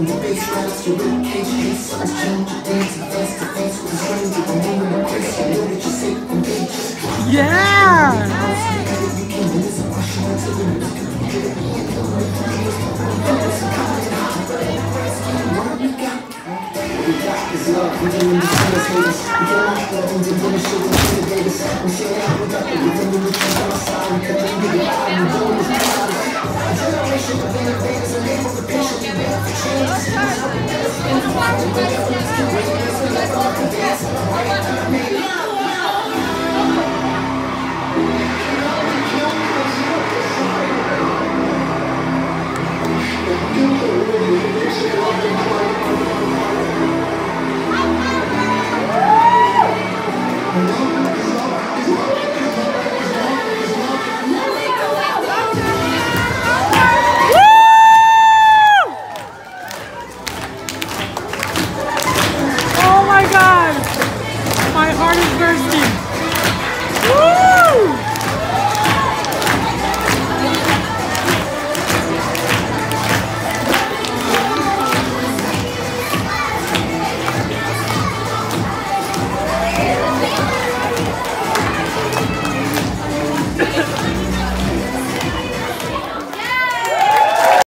when the bass drops, your rib cage hits, something's changing, dancing face to face with a stranger, the moment I'm crazy, I know that you're safe danger. Yeah. Is love, we can understand us haters. We get locked up and then shit and intimidate us. We share it out with us, we then we return on generation hardest verse